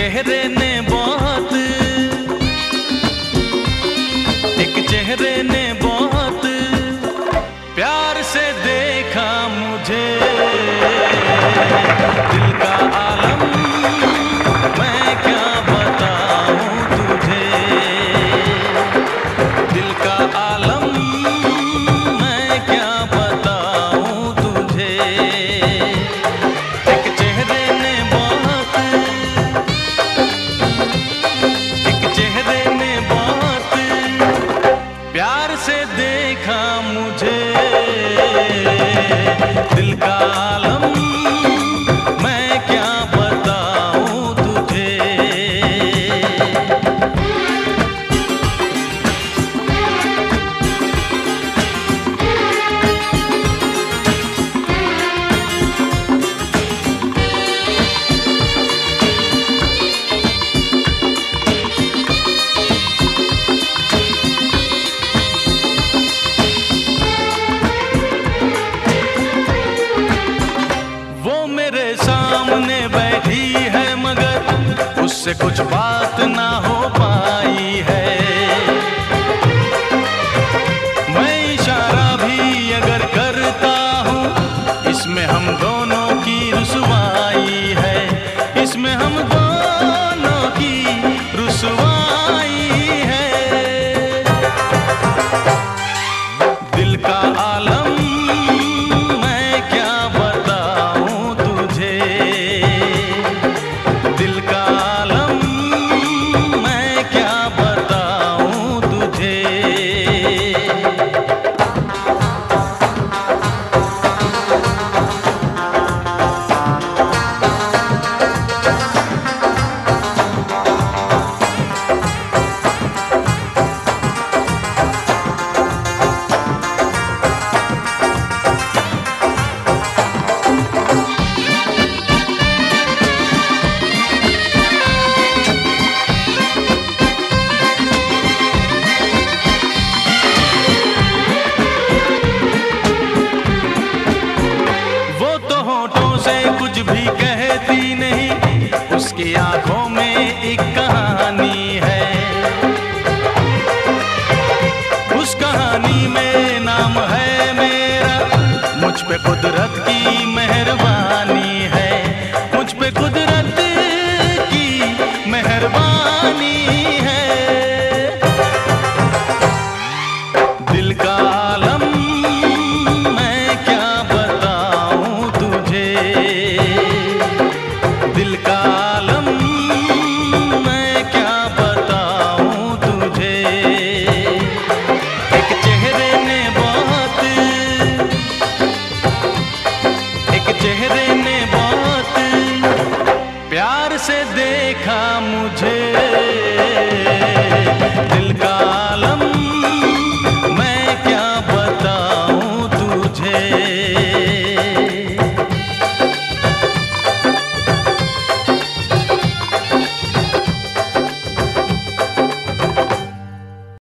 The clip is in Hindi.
चेहरे ने बहुत एक चेहरे ने कुछ बात मुझ पे कुदरत की मेहरबानी। चेहरे ने बहुत प्यार से देखा मुझे।